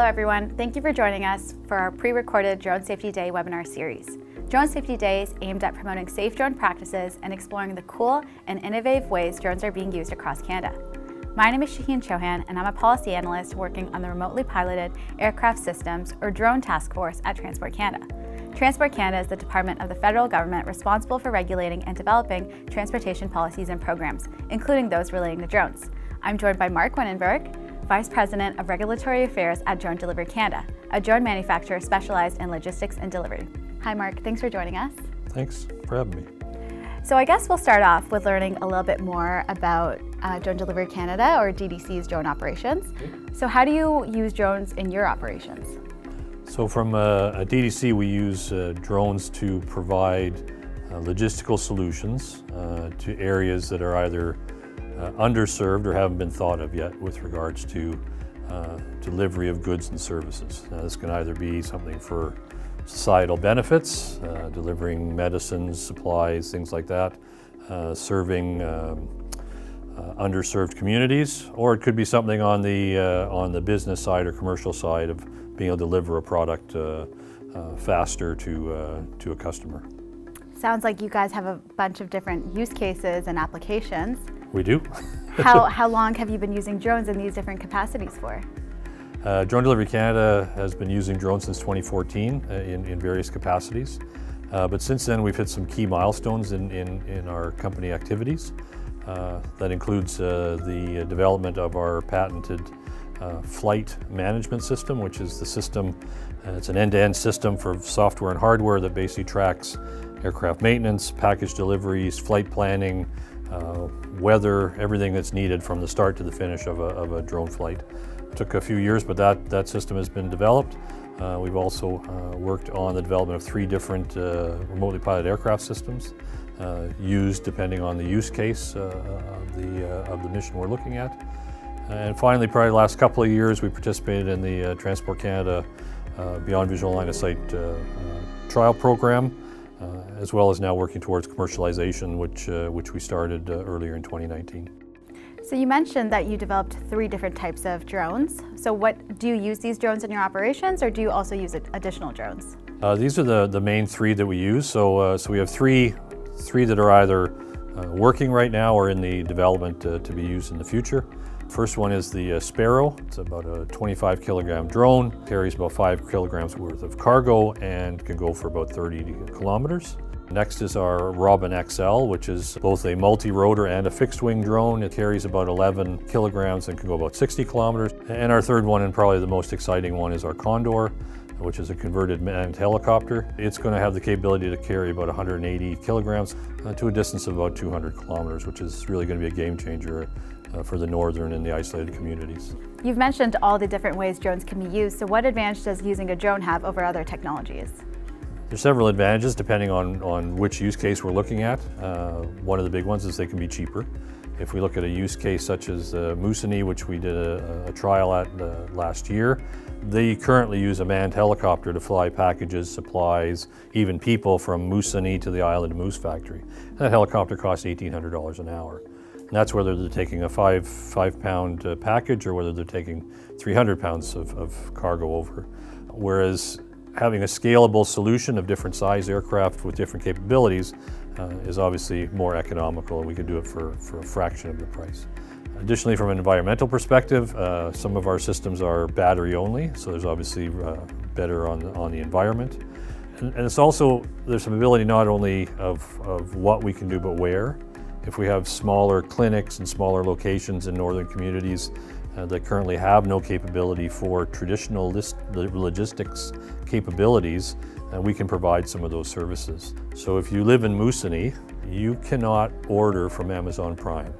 Hello everyone, thank you for joining us for our pre-recorded Drone Safety Day webinar series. Drone Safety Day is aimed at promoting safe drone practices and exploring the cool and innovative ways drones are being used across Canada. My name is Shaheen Chohan and I'm a policy analyst working on the Remotely Piloted Aircraft Systems or Drone Task Force at Transport Canada. Transport Canada is the department of the federal government responsible for regulating and developing transportation policies and programs, including those relating to drones. I'm joined by Mark Winenberg, Vice President of Regulatory Affairs at Drone Delivery Canada, a drone manufacturer specialized in logistics and delivery. Hi Mark, thanks for joining us. Thanks for having me. So I guess we'll start off with learning a little bit more about uh, Drone Delivery Canada or DDC's drone operations. So how do you use drones in your operations? So from uh, a, DDC we use uh, drones to provide uh, logistical solutions uh, to areas that are either uh, underserved or haven't been thought of yet with regards to uh, delivery of goods and services. Now, this can either be something for societal benefits, uh, delivering medicines, supplies, things like that, uh, serving um, uh, underserved communities, or it could be something on the, uh, on the business side or commercial side of being able to deliver a product faster to, to a customer. Sounds like you guys have a bunch of different use cases and applications. We do. how, how long have you been using drones in these different capacities for? Uh, Drone Delivery Canada has been using drones since 2014 uh, in, in various capacities. Uh, but since then, we've hit some key milestones in, in, in our company activities. Uh, that includes uh, the development of our patented uh, flight management system, which is the system, it's an end-to-end -end system for software and hardware that basically tracks aircraft maintenance, package deliveries, flight planning, uh, weather, everything that's needed from the start to the finish of a, of a drone flight. It took a few years, but that, that system has been developed. Uh, we've also uh, worked on the development of three different uh, remotely piloted aircraft systems uh, used depending on the use case uh, of, the, of the mission we're looking at. And finally, probably the last couple of years, we participated in the Transport Canada Beyond Visual Line of Sight trial program. Uh, as well as now working towards commercialization, which, uh, which we started uh, earlier in 2019. So you mentioned that you developed three different types of drones. So what do you use these drones in your operations or do you also use additional drones? Uh, these are the, the main three that we use. So, uh, so we have three, three that are either uh, working right now or in the development to be used in the future. First one is the uh, Sparrow. It's about a 25 kilogram drone, carries about five kilograms worth of cargo and can go for about 30 kilometers. Next is our Robin XL, which is both a multi-rotor and a fixed-wing drone. It carries about 11 kilograms and can go about 60 kilometers. And our third one, and probably the most exciting one, is our Condor, which is a converted manned helicopter. It's going to have the capability to carry about 180 kilograms uh, to a distance of about 200 kilometers, which is really going to be a game changer uh, for the northern and the isolated communities. You've mentioned all the different ways drones can be used, so what advantage does using a drone have over other technologies? There's several advantages depending on, on which use case we're looking at. Uh, one of the big ones is they can be cheaper. If we look at a use case such as uh, Moosonee, which we did a, a trial at uh, last year, they currently use a manned helicopter to fly packages, supplies, even people from Moosonee to the Island Moose factory. And that helicopter costs $1,800 an hour. And that's whether they're taking a five, five pound uh, package or whether they're taking 300 pounds of, of cargo over. Whereas having a scalable solution of different size aircraft with different capabilities uh, is obviously more economical and we can do it for, for a fraction of the price. Additionally, from an environmental perspective, uh, some of our systems are battery only, so there's obviously uh, better on, on the environment. And, and, it's also, there's some ability not only of, of what we can do, but where. If we have smaller clinics and smaller locations in northern communities uh, that currently have no capability for traditional list, logistics capabilities, uh, we can provide some of those services. So if you live in Moosonee, you cannot order from Amazon Prime.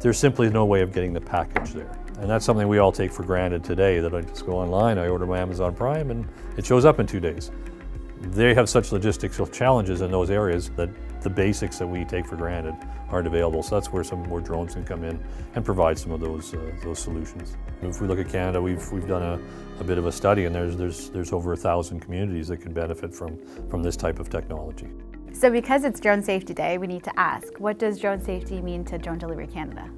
There's simply no way of getting the package there. And that's something we all take for granted today, that I just go online, I order my Amazon Prime, and it shows up in two days. They have such logistical challenges in those areas that the basics that we take for granted aren't available. So that's where some more drones can come in and provide some of those uh, those solutions. If we look at Canada, we've we've done a, a bit of a study, and there's there's there's over a thousand communities that can benefit from from this type of technology. So because it's Drone Safety Day, we need to ask, what does drone safety mean to Drone Delivery Canada?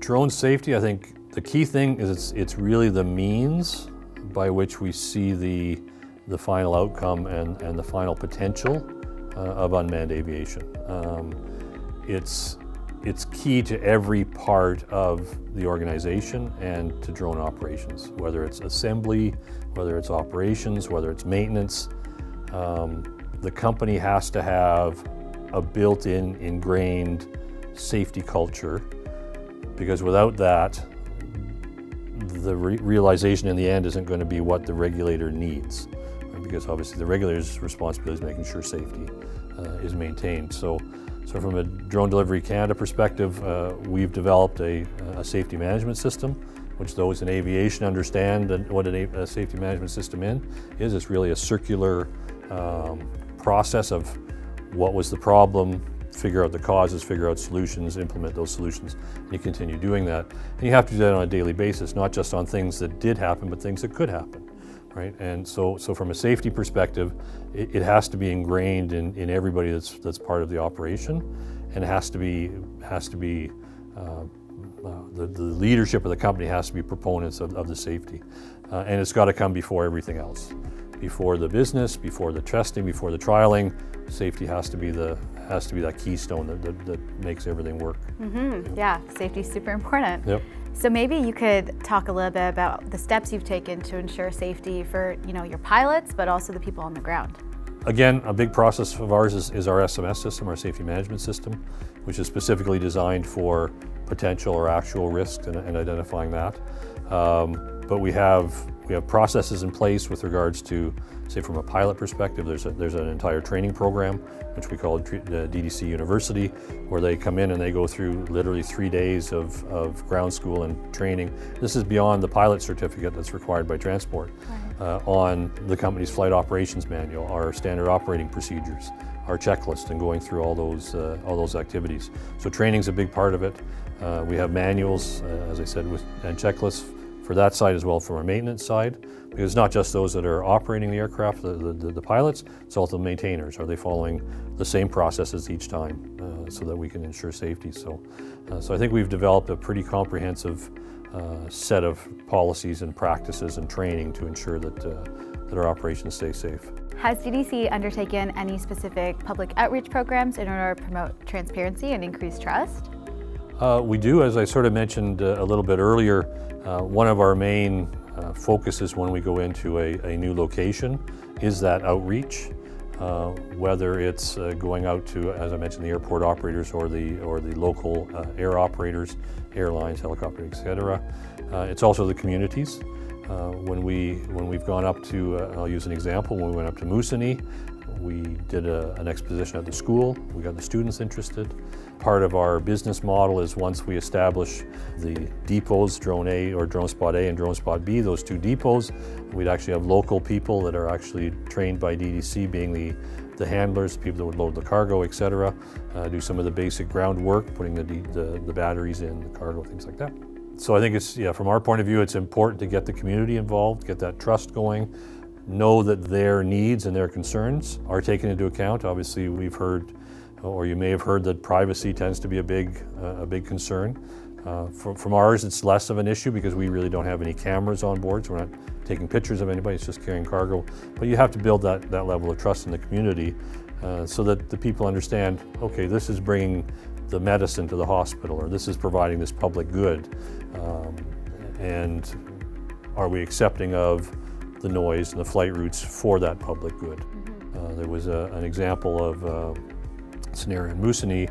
Drone safety, I think the key thing is it's it's really the means by which we see the, the final outcome and, and the final potential uh, of unmanned aviation. Um, it's, it's key to every part of the organization and to drone operations, whether it's assembly, whether it's operations, whether it's maintenance. Um, the company has to have a built-in ingrained safety culture because without that, the re realization in the end isn't going to be what the regulator needs because obviously the regulator's responsibility is making sure safety uh, is maintained. So, so from a Drone Delivery Canada perspective, uh, we've developed a, a, safety management system, which those in aviation understand what a safety management system in is. It's really a circular um, process of what was the problem, figure out the causes, figure out solutions, implement those solutions, and you continue doing that. And you have to do that on a daily basis, not just on things that did happen, but things that could happen, right? And so, so from a safety perspective, it, it has to be ingrained in, in everybody that's, that's part of the operation, and it has to be, has to be uh, uh, the, the, leadership of the company has to be proponents of, of the safety. Uh, and it's got to come before everything else. Before the business, before the testing, before the trialing, safety has to be the has to be that keystone that, that, that makes everything work. Mm -hmm. Yeah, safety is super important. Yep. So maybe you could talk a little bit about the steps you've taken to ensure safety for you know your pilots, but also the people on the ground. Again, a big process of ours is, is our SMS system, our safety management system, which is specifically designed for potential or actual risks and, and identifying that. Um, but we have we have processes in place with regards to say from a pilot perspective, there's, a, there's an entire training program, which we call DDC University, where they come in and they go through literally three days of, of ground school and training. This is beyond the pilot certificate that's required by transport uh, on the company's flight operations manual, our standard operating procedures, our checklist and going through all those, uh, all those activities. So training's a big part of it. Uh, we have manuals, uh, as I said, with, and checklists for that side as well from our maintenance side. Because it's not just those that are operating the aircraft, the, the, the pilots, it's also the maintainers. Are they following the same processes each time uh, so that we can ensure safety? So, uh, so I think we've developed a pretty comprehensive uh, set of policies and practices and training to ensure that, uh, that our operations stay safe. Has DDC undertaken any specific public outreach programs in order to promote transparency and increase trust? Uh, we do, as I sort of mentioned uh, a little bit earlier, uh, one of our main uh, focuses when we go into a, a, new location is that outreach, uh, whether it's uh, going out to, as I mentioned, the airport operators or the, or the local air operators, airlines, helicopters, etc. It's also the communities. When, we, when we've gone up to, I'll use an example, when we went up to Moosonee, we did a, an exposition at the school. We got the students interested. Part of our business model is once we establish the depots, Drone A or Drone Spot A and Drone Spot B, those two depots, we'd actually have local people that are actually trained by DDC being the the handlers, people that would load the cargo, etc. Uh, do some of the basic groundwork, putting the, the, the batteries in, the cargo, things like that. So I think it's, yeah, from our point of view, it's important to get the community involved, get that trust going, know that their needs and their concerns are taken into account. Obviously, we've heard, or you may have heard, that privacy tends to be a big, uh, a big concern. Uh, from, from, ours, it's less of an issue because we really don't have any cameras on board, so we're not taking pictures of anybody, it's just carrying cargo. But you have to build that, that level of trust in the community uh, so that the people understand, okay, this is bringing the medicine to the hospital, or this is providing this public good. Um, and are we accepting of the noise and the flight routes for that public good. Mm -hmm. uh, there was a, an example of uh, scenario in Moosonee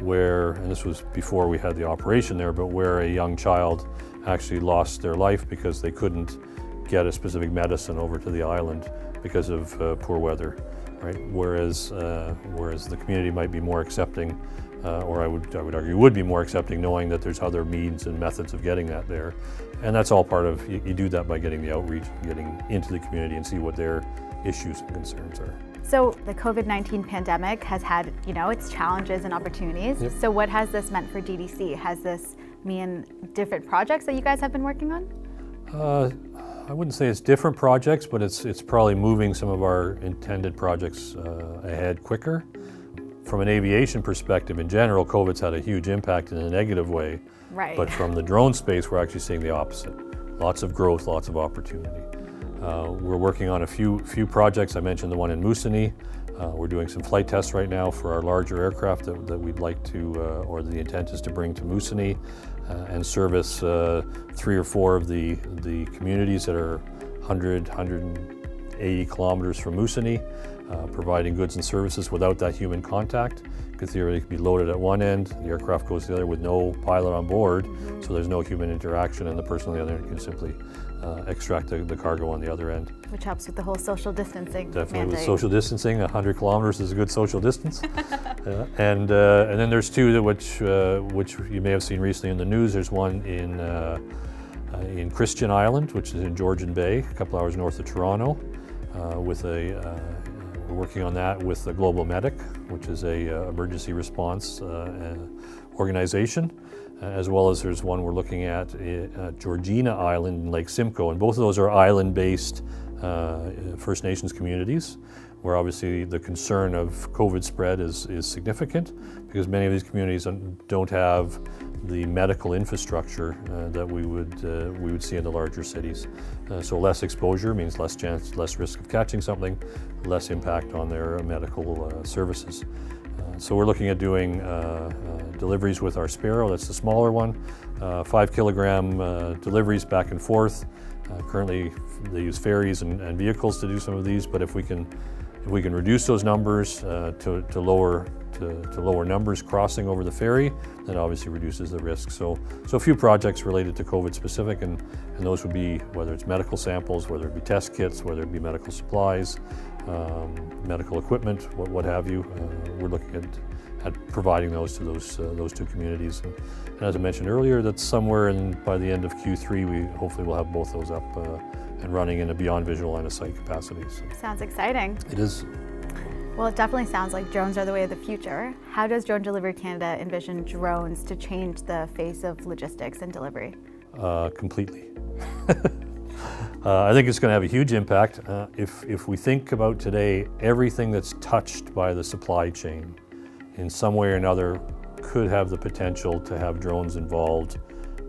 where, and this was before we had the operation there, but where a young child actually lost their life because they couldn't get a specific medicine over to the island because of uh, poor weather, right? Whereas, uh, whereas the community might be more accepting uh, or I would, I would argue would be more accepting knowing that there's other means and methods of getting that there. And that's all part of, you, you do that by getting the outreach, getting into the community and see what their issues and concerns are. So the COVID-19 pandemic has had, you know, its challenges and opportunities. Yep. So what has this meant for DDC? Has this mean different projects that you guys have been working on? Uh, I wouldn't say it's different projects, but it's, it's probably moving some of our intended projects uh, ahead quicker. From an aviation perspective in general, COVID's had a huge impact in a negative way. Right. But from the drone space, we're actually seeing the opposite. Lots of growth, lots of opportunity. Uh, we're working on a few few projects. I mentioned the one in Moosonee. Uh, we're doing some flight tests right now for our larger aircraft that, that we'd like to, uh, or the intent is to bring to Moosonee uh, and service uh, three or four of the, the communities that are 100, 180 kilometers from Moosonee, uh, providing goods and services without that human contact. It could theoretically be loaded at one end, the aircraft goes to the other with no pilot on board, so there's no human interaction, and the person on the other end can simply uh, extract the, the, cargo on the other end. Which helps with the whole social distancing. Definitely mandate. with social distancing, 100 kilometers is a good social distance. uh, and uh, and then there's two that which uh, which you may have seen recently in the news. There's one in uh, uh, in Christian Island, which is in Georgian Bay, a couple hours north of Toronto, Uh, with a uh, we're working on that with the Global Medic, which is a uh, emergency response organization. As well as there's one we're looking at Georgina Island in Lake Simcoe, and both of those are island-based uh, First Nations communities, where obviously the concern of COVID spread is, is significant because many of these communities don't have the medical infrastructure uh, that we would uh, we would see in the larger cities. Uh, so less exposure means less chance, less risk of catching something, less impact on their medical uh, services. Uh, so we're looking at doing uh, uh, deliveries with our Sparrow, that's the smaller one, five kilogram deliveries back and forth. currently they use ferries and, and, vehicles to do some of these, but if we can, we can reduce those numbers to, to lower to, to, lower numbers crossing over the ferry, that obviously reduces the risk. So, so a few projects related to COVID specific, and, and those would be whether it's medical samples, whether it be test kits, whether it be medical supplies, um, medical equipment, what, what have you. Uh, we're looking at, at providing those to those, uh, those two communities. And, and, as I mentioned earlier, that's somewhere in, by the end of Q3, we hopefully will have both those up uh, and running in a beyond visual line of sight capacity. So Sounds exciting. It is. Well, it definitely sounds like drones are the way of the future. How does Drone Delivery Canada envision drones to change the face of logistics and delivery? Uh, completely. Uh, I think it's going to have a huge impact. Uh, if, if we think about today, everything that's touched by the supply chain in some way or another could have the potential to have drones involved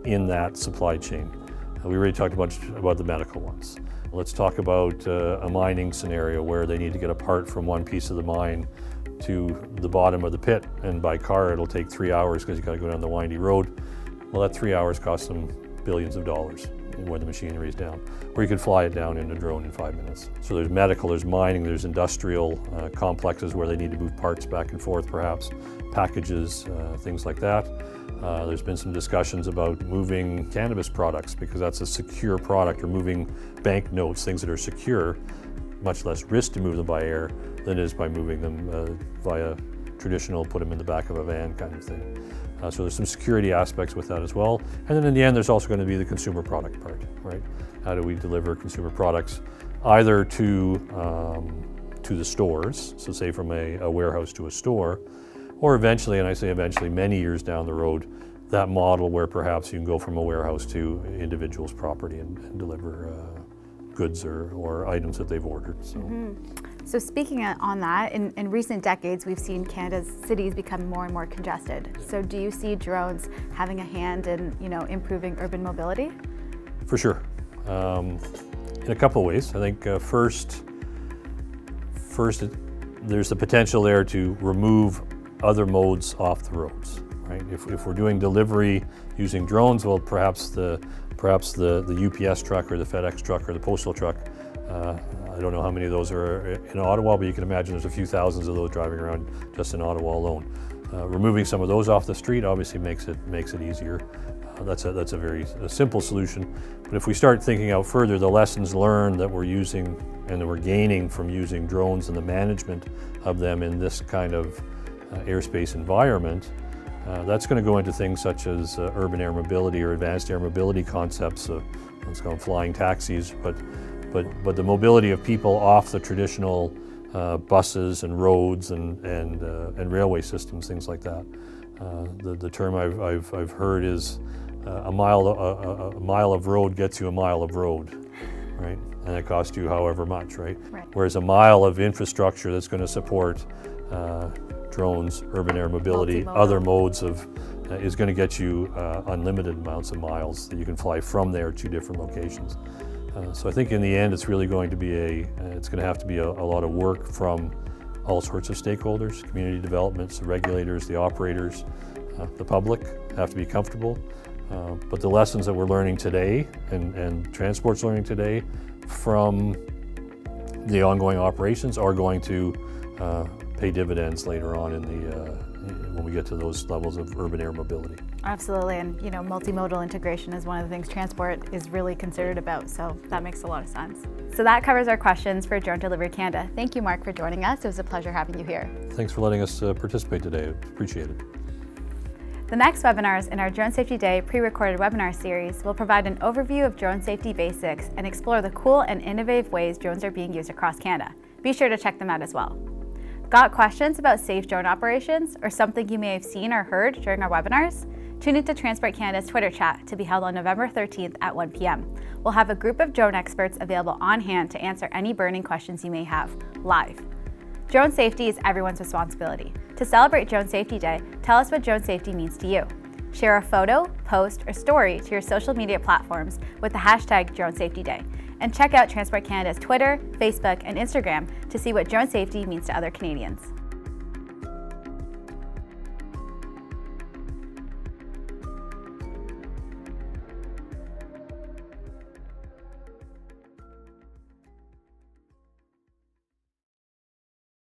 in that supply chain. Uh, we already talked about, about the medical ones. Let's talk about uh, a mining scenario where they need to get a part from one piece of the mine to the bottom of the pit, and by car it'll take three hours because you've got to go down the windy road. Well, that three hours costs them billions of dollars where the machinery is down, or you could fly it down in a drone in five minutes. So there's medical, there's mining, there's industrial uh, complexes where they need to move parts back and forth perhaps, packages, uh, things like that. Uh, there's been some discussions about moving cannabis products because that's a secure product or moving bank notes, things that are secure, much less risk to move them by air than it is by moving them uh, via traditional, put them in the back of a van kind of thing. Uh, so there's some security aspects with that as well. And then in the end, there's also going to be the consumer product part, right? How do we deliver consumer products either to, um, to the stores, so say from a, a, warehouse to a store, or eventually, and I say eventually, many years down the road, that model where perhaps you can go from a warehouse to individuals' property and, and deliver uh, goods or, or items that they've ordered. So. Mm -hmm. So speaking on that, in, in, recent decades, we've seen Canada's cities become more and more congested. So do you see drones having a hand in, you know, improving urban mobility? For sure. Um, in a couple of ways. I think uh, first, first it, there's the potential there to remove other modes off the roads. Right? If, if we're doing delivery using drones, well, perhaps the perhaps the, the UPS truck or the FedEx truck or the postal truck uh, I don't know how many of those are in Ottawa, but you can imagine there's a few thousands of those driving around just in Ottawa alone. Uh, removing some of those off the street obviously makes it makes it easier. Uh, that's a that's a very a simple solution. But if we start thinking out further, the lessons learned that we're using and that we're gaining from using drones and the management of them in this kind of airspace environment, uh, that's going to go into things such as uh, urban air mobility or advanced air mobility concepts. Uh, let's call them flying taxis, but but, but the mobility of people off the traditional uh, buses and roads and, and, uh, and railway systems, things like that. Uh, the, the term I've, I've, I've heard is uh, a, mile, a, a, mile of road gets you a mile of road, right? And it costs you however much, right? right. Whereas a mile of infrastructure that's going to support uh, drones, urban air mobility, other modes of uh, is going to get you uh, unlimited amounts of miles that you can fly from there to different locations. Uh, so I think in the end, it's really going to be a, uh, it's going to have to be a, a, lot of work from all sorts of stakeholders, community developments, the regulators, the operators, uh, the public have to be comfortable. Uh, but the lessons that we're learning today and, and transport's learning today from the ongoing operations are going to uh, pay dividends later on in the uh, when we get to those levels of urban air mobility. Absolutely, and you know, multimodal integration is one of the things transport is really considered about, so that makes a lot of sense. So that covers our questions for Drone Delivery Canada. Thank you, Mark, for joining us. It was a pleasure having you here. Thanks for letting us uh, participate today. Appreciate it. The next webinars in our Drone Safety Day pre-recorded webinar series will provide an overview of drone safety basics and explore the cool and innovative ways drones are being used across Canada. Be sure to check them out as well. Got questions about safe drone operations or something you may have seen or heard during our webinars? Tune into Transport Canada's Twitter chat to be held on November 13th at 1 p.m. We'll have a group of drone experts available on hand to answer any burning questions you may have live. Drone safety is everyone's responsibility. To celebrate Drone Safety Day, tell us what drone safety means to you. Share a photo, post, or story to your social media platforms with the hashtag Drone Safety Day. And check out Transport Canada's Twitter, Facebook, and Instagram to see what drone safety means to other Canadians.